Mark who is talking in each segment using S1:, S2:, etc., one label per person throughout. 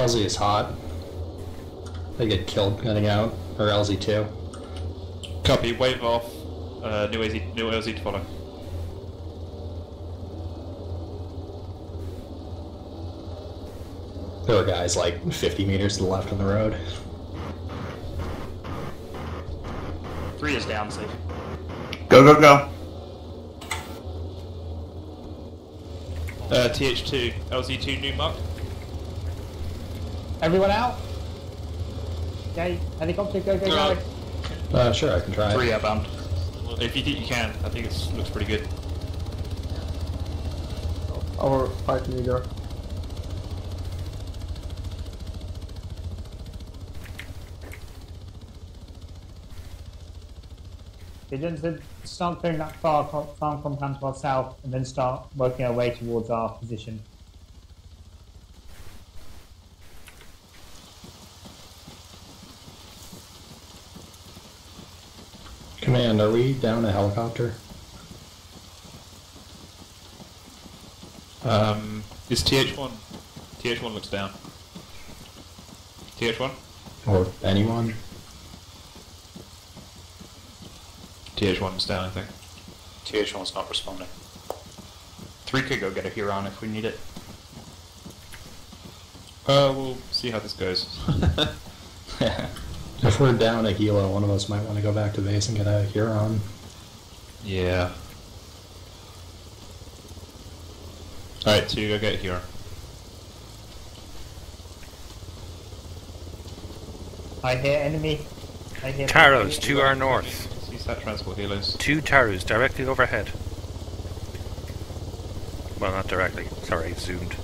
S1: LZ is hot. They get killed getting out, or LZ too.
S2: Copy, wave off. Uh, new AZ, new LZ to follow.
S1: There were guys like 50 meters to the left on the road.
S3: Three is down, safe.
S4: Go, go, go.
S2: Uh, TH2, LZ2, new mark.
S5: Everyone out? Okay, helicopter, go, go, go.
S1: Uh, sure, I can try.
S3: Three outbound.
S2: If you think you can, I think it looks pretty good.
S6: Our fight leader.
S5: Pigeons, then start clearing that far co- farm compound to our south and then start working our way towards our position.
S1: Command, are we down a helicopter?
S2: Um, is TH1? TH1 looks down. TH1?
S1: Or anyone?
S2: TH1's down, I think.
S3: TH1's not responding. Three could go get a Huron if we need it.
S2: Uh, we'll see how this goes.
S1: If we're down a helo, one of us might want to go back to base and get a Huron.
S2: yeah. Alright, so you go get here.
S5: I hear enemy. I hear
S7: Taros to our north.
S2: CSAT transport healers.
S7: Two Taros directly overhead. Well, not directly. Sorry, zoomed.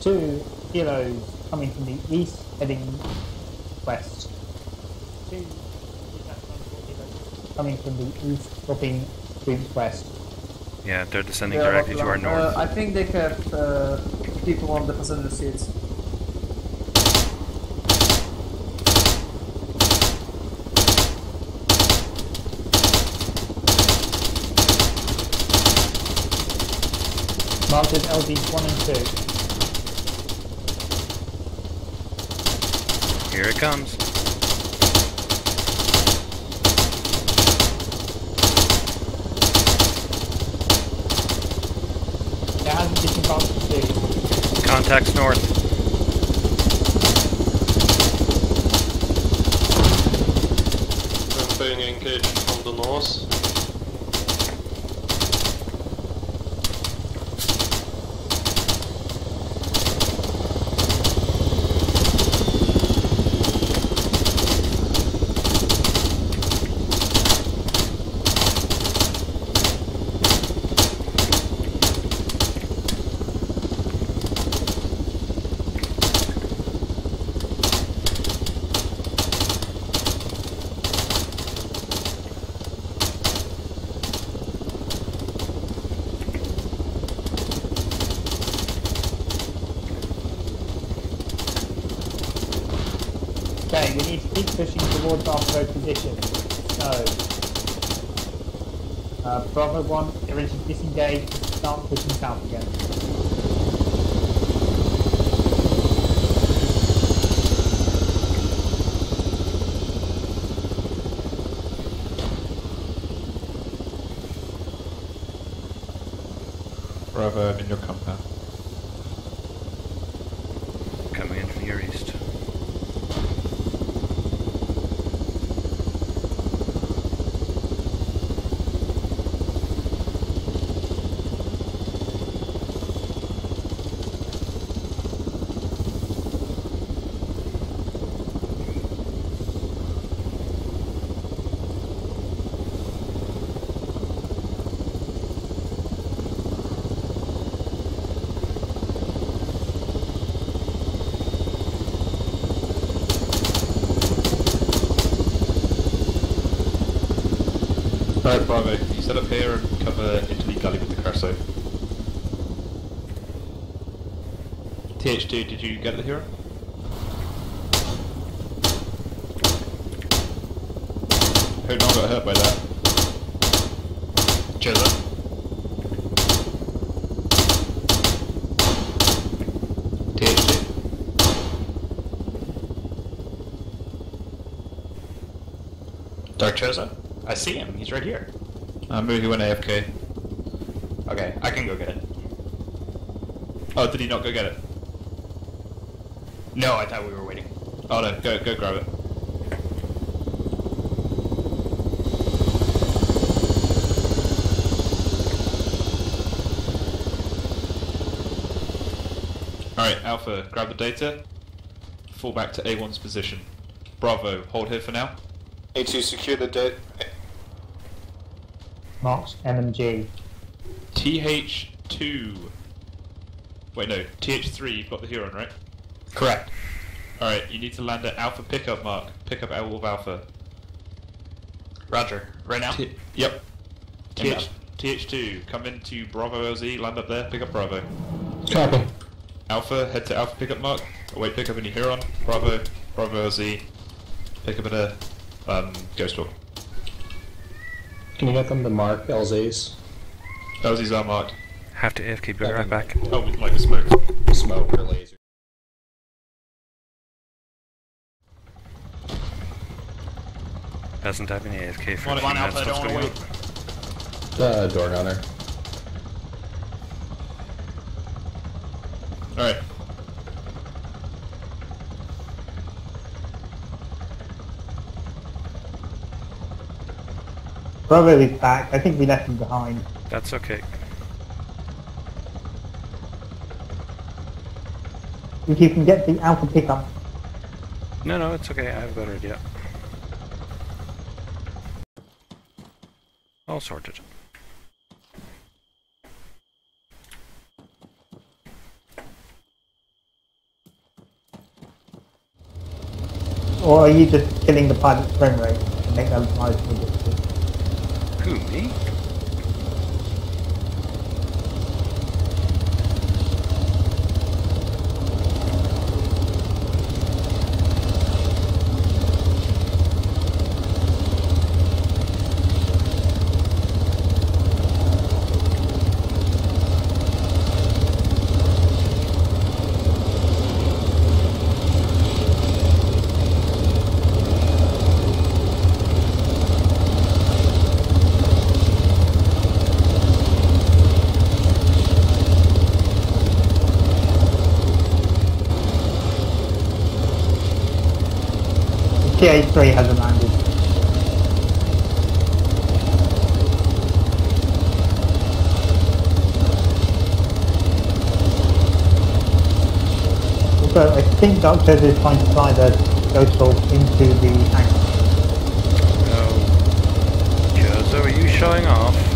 S5: Two kilos coming from the east, heading west. Coming from the east, dropping streams west.
S7: Yeah, they're descending
S6: They are
S7: directly to our north.
S6: Uh, I think they have uh, people on the passenger seats.
S5: As LDs 1 and 2.
S7: Here it comes.
S5: There hasn't disembarked to 2.
S7: Contacts north.
S8: Being engaged from the north.
S5: Okay, we need to keep pushing towards our third position. So, uh, Bravo 1, everyone should disengage, start pushing south again.
S2: Bravo, I'm in your compound. Alright, Bravo, you set up here and cover into the Gully with the crash site. TH2, did you get the hero? Hope no got hurt by that. Chill
S3: Dark Chosa? I see him. He's right here.
S2: Uh, he went AFK.
S3: Okay, I can go get it.
S2: Oh, did he not go get it?
S3: No, I thought we were waiting.
S2: Oh no, go go grab it. Alright, Alpha, grab the data. Fall back to A1's position. Bravo, hold here for now.
S8: A2 secure the dead.
S5: Marks M and G.
S2: TH2. Wait, no, TH3, you've got the Huron, right?
S3: Correct.
S2: Alright, you need to land at Alpha pickup mark. Pick up Wolf Alpha.
S3: Roger. Right now?
S2: T- yep. TH, TH2, come into Bravo LZ, land up there, pick up Bravo.
S1: Copy.
S2: Alpha, head to Alpha pickup mark. Oh, wait, pick up any Huron. Bravo, Bravo LZ. Pick up at a um, Ghost Hawk.
S1: Can you get them to mark LZs?
S2: LZ's are marked.
S7: Have to AFK, be right back.
S2: Oh, with, like a smoke.
S1: Smoke or laser.
S7: Doesn't have any AFK for
S2: Come
S7: a
S2: on,
S3: Alpha, don't
S7: What's
S3: wanna
S7: going on?
S1: Uh, door gunner.
S2: Alright.
S5: Bravo is back. I think we left him behind.
S7: That's okay.
S5: If you can get the alpha pickup,
S7: No, no, it's okay. I've got it, yeah. All sorted.
S5: or are you just killing the pilot's frame rate to make that life?
S7: Who, me?
S5: TA3 hasn't landed. I think Doctor is trying to fly the Ghost Hawk into the hangar.
S7: Oh. Are you showing off?